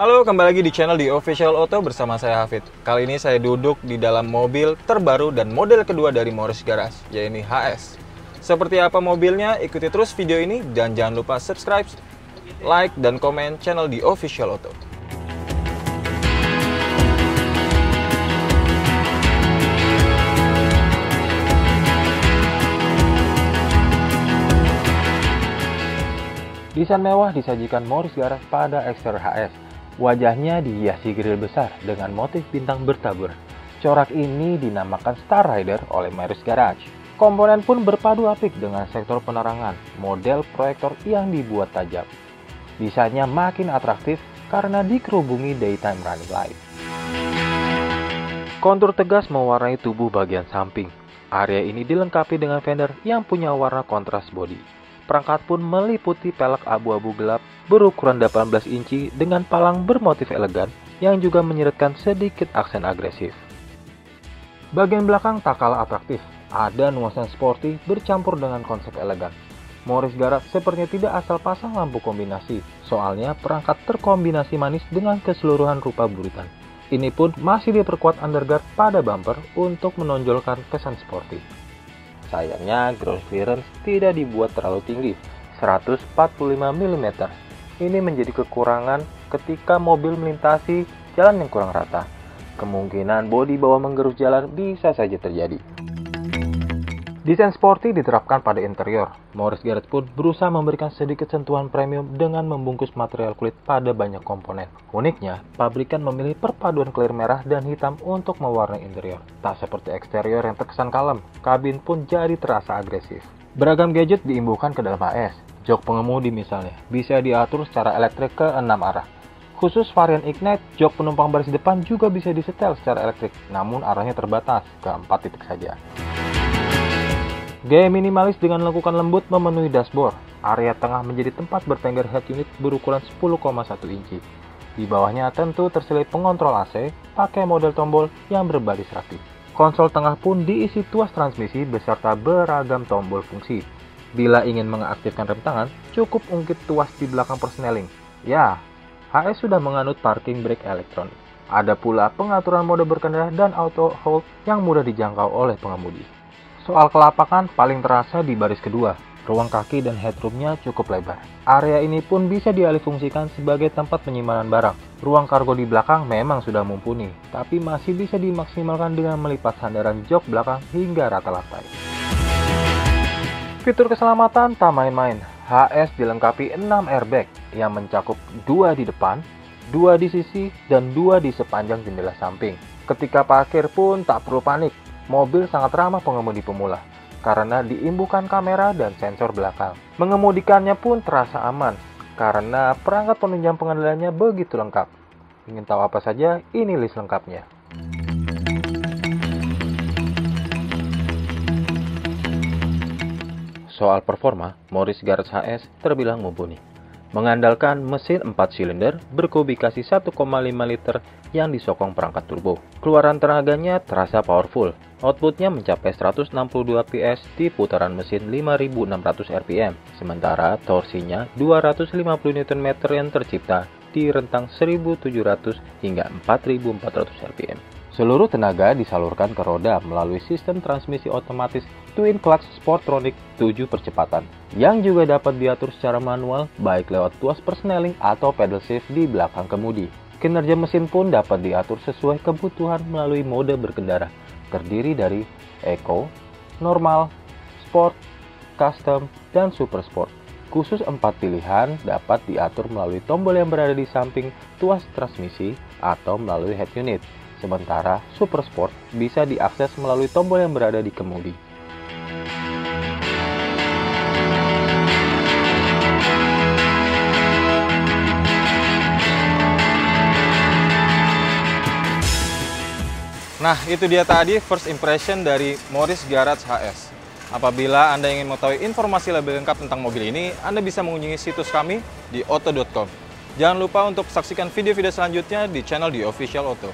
Halo, kembali lagi di channel di Official Auto bersama saya Hafid. Kali ini saya duduk di dalam mobil terbaru dan model kedua dari Morris Garage, yaitu HS. Seperti apa mobilnya? Ikuti terus video ini dan jangan lupa subscribe, like, dan komen channel di Official Auto. Desain mewah disajikan Morris Garage pada eksterior HS. Wajahnya dihiasi grill besar dengan motif bintang bertabur. Corak ini dinamakan Star Rider oleh Morris Garage. Komponen pun berpadu apik dengan sektor penerangan, model proyektor yang dibuat tajam. Desainnya makin atraktif karena dikerubungi daytime running light. Kontur tegas mewarnai tubuh bagian samping. Area ini dilengkapi dengan fender yang punya warna kontras body perangkat pun meliputi pelek abu-abu gelap berukuran 18 inci dengan palang bermotif elegan yang juga menyeretkan sedikit aksen agresif. Bagian belakang tak kalah atraktif, ada nuansa sporty bercampur dengan konsep elegan. Morris Garage sepertinya tidak asal pasang lampu kombinasi, soalnya perangkat terkombinasi manis dengan keseluruhan rupa buritan. Ini pun masih diperkuat underguard pada bumper untuk menonjolkan kesan sporty. Sayangnya ground clearance tidak dibuat terlalu tinggi, 145 mm. Ini menjadi kekurangan ketika mobil melintasi jalan yang kurang rata. Kemungkinan bodi bawah menggerus jalan bisa saja terjadi. Desain sporty diterapkan pada interior. Morris Garrett pun berusaha memberikan sedikit sentuhan premium dengan membungkus material kulit pada banyak komponen. Uniknya, pabrikan memilih perpaduan clear merah dan hitam untuk mewarnai interior. Tak seperti eksterior yang terkesan kalem, kabin pun jadi terasa agresif. Beragam gadget diimbuhkan ke dalam AS. Jok pengemudi misalnya, bisa diatur secara elektrik ke 6 arah. Khusus varian Ignite, jok penumpang baris depan juga bisa disetel secara elektrik, namun arahnya terbatas ke 4 titik saja. Gaya minimalis dengan lekukan lembut memenuhi dashboard. Area tengah menjadi tempat bertengger head unit berukuran 10,1 inci. Di bawahnya tentu terselip pengontrol AC pakai model tombol yang berbaris rapi. Konsol tengah pun diisi tuas transmisi beserta beragam tombol fungsi. Bila ingin mengaktifkan rem tangan, cukup ungkit tuas di belakang persneling. Ya, HS sudah menganut parking brake elektronik. Ada pula pengaturan mode berkendara dan auto hold yang mudah dijangkau oleh pengemudi. Soal kelapakan paling terasa di baris kedua. Ruang kaki dan headroomnya cukup lebar. Area ini pun bisa dialihfungsikan sebagai tempat penyimpanan barang. Ruang kargo di belakang memang sudah mumpuni, tapi masih bisa dimaksimalkan dengan melipat sandaran jok belakang hingga rata lantai. Fitur keselamatan tak main-main. HS dilengkapi 6 airbag yang mencakup 2 di depan, 2 di sisi, dan 2 di sepanjang jendela samping. Ketika parkir pun tak perlu panik, mobil sangat ramah pengemudi pemula karena diimbuhkan kamera dan sensor belakang. Mengemudikannya pun terasa aman karena perangkat penunjang pengendaliannya begitu lengkap. Ingin tahu apa saja? Ini list lengkapnya. Soal performa, Morris Garage HS terbilang mumpuni mengandalkan mesin 4 silinder berkubikasi 1,5 liter yang disokong perangkat turbo. Keluaran tenaganya terasa powerful. Outputnya mencapai 162 PS di putaran mesin 5600 rpm, sementara torsinya 250 Nm yang tercipta di rentang 1700 hingga 4400 rpm. Seluruh tenaga disalurkan ke roda melalui sistem transmisi otomatis Twin Clutch Sportronic 7 percepatan yang juga dapat diatur secara manual baik lewat tuas persneling atau pedal shift di belakang kemudi. Kinerja mesin pun dapat diatur sesuai kebutuhan melalui mode berkendara, terdiri dari Eco, Normal, Sport, Custom, dan Super Sport. Khusus empat pilihan dapat diatur melalui tombol yang berada di samping tuas transmisi atau melalui head unit sementara Super Sport bisa diakses melalui tombol yang berada di kemudi. Nah, itu dia tadi first impression dari Morris Garage HS. Apabila Anda ingin mengetahui informasi lebih lengkap tentang mobil ini, Anda bisa mengunjungi situs kami di auto.com. Jangan lupa untuk saksikan video-video selanjutnya di channel di Official Auto.